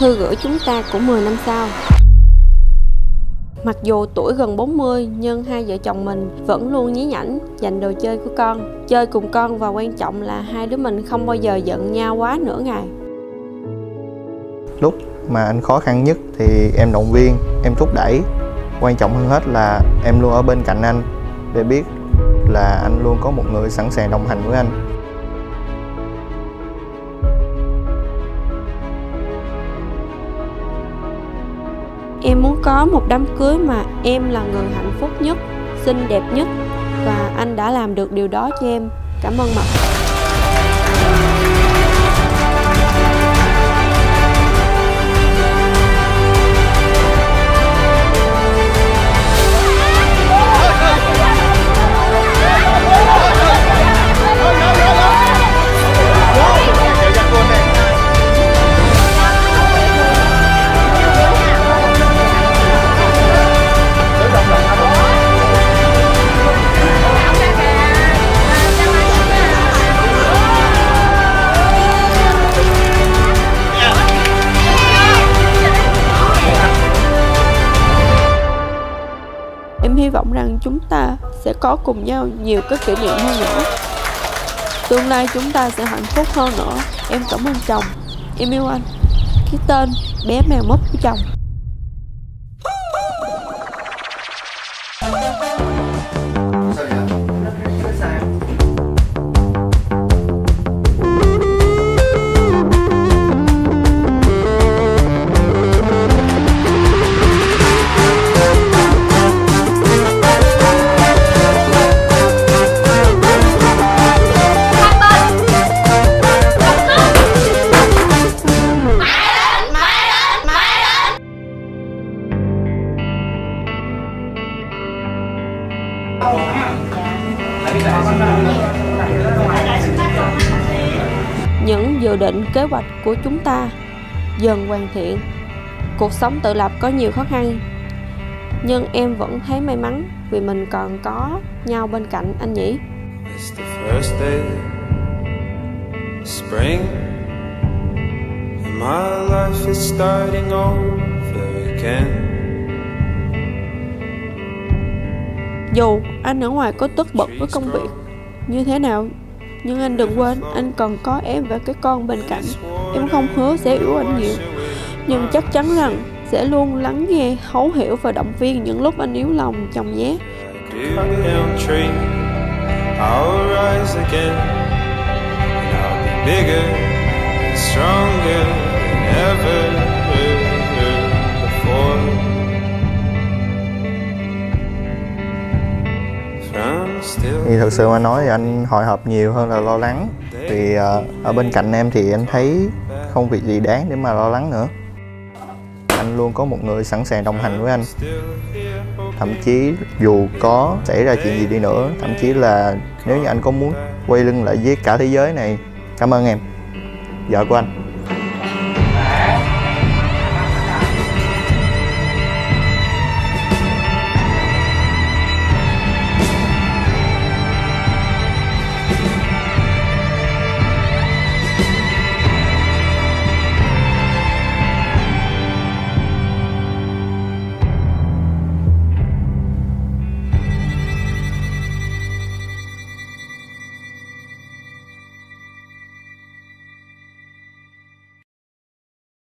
Thư gửi chúng ta của 10 năm sau. Mặc dù tuổi gần 40 nhưng hai vợ chồng mình vẫn luôn nhí nhảnh dành đồ chơi của con. Chơi cùng con và quan trọng là hai đứa mình không bao giờ giận nhau quá nửa ngày. Lúc mà anh khó khăn nhất thì em động viên, em thúc đẩy. Quan trọng hơn hết là em luôn ở bên cạnh anh Để biết là anh luôn có một người sẵn sàng đồng hành với anh. Em muốn có một đám cưới mà em là người hạnh phúc nhất, xinh đẹp nhất và anh đã làm được điều đó cho em. Cảm ơn Mật. Vọng rằng chúng ta sẽ có cùng nhau nhiều các kỷ niệm hơn nữa. Tương lai chúng ta sẽ hạnh phúc hơn nữa. Em cảm ơn chồng. Em yêu anh. Cái tên bé mèo mất của chồng. Những dự định kế hoạch của chúng ta dần hoàn thiện. Cuộc sống tự lập có nhiều khó khăn, nhưng em vẫn thấy may mắn vì mình còn có nhau bên cạnh anh nhỉ. Spring, and my life is starting over again. Dù anh ở ngoài có tất bật với công việc như thế nào? Nhưng anh đừng quên anh còn có em và cái con bên cạnh. Em không hứa sẽ yêu anh nhiều. Nhưng chắc chắn rằng sẽ luôn lắng nghe, thấu hiểu và động viên những lúc anh yếu lòng chồng nhé. Bigger and stronger than ever. Thì thực sự mà nói thì anh hồi hộp nhiều hơn là lo lắng. Vì uh, ở bên cạnh em thì anh thấy không việc gì đáng để mà lo lắng nữa. Anh luôn có một người sẵn sàng đồng hành với anh. Thậm chí dù có xảy ra chuyện gì đi nữa thậm chí là nếu như anh có muốn quay lưng lại với cả thế giới này cảm ơn em. Vợ của anh.